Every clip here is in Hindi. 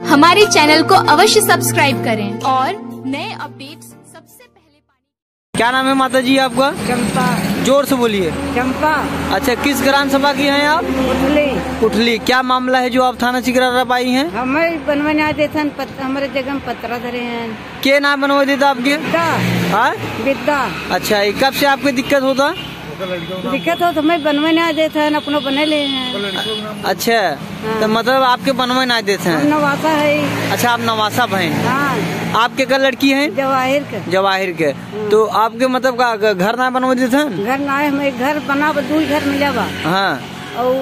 हमारे चैनल को अवश्य सब्सक्राइब करें और नए अपडेट्स सबसे पहले पाने क्या नाम है माता जी आपका? चंपा। ज़ोर से बोलिए। चंपा। अच्छा किस ग्राम सभा की हैं आप? उठली उठली क्या मामला है जो आप थाना चिकरा पाई हैं? हमें बनवाने पत, हमारे जगह पत्रा धरे हैं। के नाम बनवा देता आपके? विद्या। हाँ? विद्या। अच्छा ये कब से आपको दिक्कत होता? दिक्कत हो तो मैं हमें बनवाने आते थे अपनो बने ले हैं। अच्छा तो मतलब आपके बनवा ना देते हम हैं नवासा है। अच्छा आप नवासा बहन हाँ? आपके का लड़की है? जवाहिर के। जवाहिर के। तो आपके मतलब का घर ना बनवा देते हैं? घर ना है हमें घर बना दू घर मिला बा। हाँ। और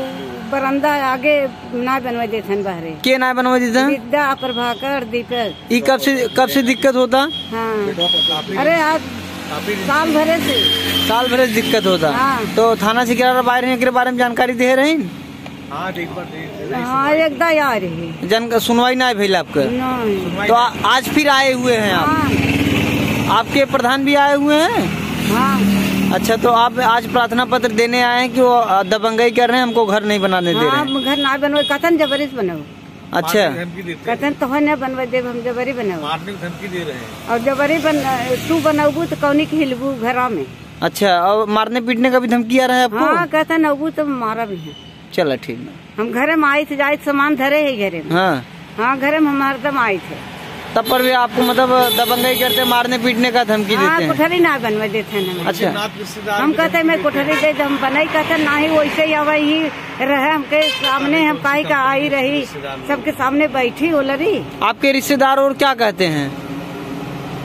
बरंदा आगे ना बनवा देते हैं बाहरे। के ना बनवा देते हैं? विद्या प्रभाकर दीपक। ये कब से कब से दिक्कत होता? हाँ। अरे आज साल भरे से। साल भर से दिक्कत होता। हाँ। तो थाना सिकरा बाहर हैं, एकरे बारे में जानकारी दे रहे हैं? हाँ एकदम आ रही जन सुनवाई ना भैल आपका? तो आ, आज फिर आए हुए हैं आप? हाँ। आपके प्रधान भी आए हुए हैं? हाँ। अच्छा तो आप आज प्रार्थना पत्र देने आए हैं कि वो दबंगई कर रहे हैं हमको घर नहीं बनाने दे रहे हाँ? घर ना बनवे कथन जबरी से बनाओ। अच्छा। कथन तो न बनवा देव हम जबरी बनाओ। मारने धमकी दे रहे हैं। और जबरी बन तू बनाबू तो कौनी के हिलबू घरा में? अच्छा और मारने पीटने का भी धमकी आ रहा है आपको? हाँ आपको कहता अबू तो मारा भी है। चलो ठीक है। हम घर में आए थे जाए सामान धरे है घरे में। हाँ। हाँ घरे में हमारे आए आए थे। तब पर भी आपको मतलब दबंगई करते मारने पीटने का धमकी हाँ देते हैं? कोठरी ना बनवा देते हैं अच्छा। हम कहते मैं कोठरी दे हम बनाई कहते ना ही वैसे ही अवै ही रहे हमके सामने हम काहे का आई रही सबके सामने बैठी हो लरी आपके रिश्तेदार और क्या कहते हैं?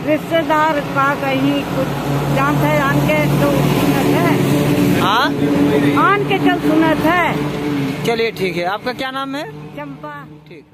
रिश्तेदार का कहीं कुछ जानते है आन के तो सुनत है। हाँ? आन के चल सुनत है। चलिए ठीक है। आपका क्या नाम है? चंपा। ठीक।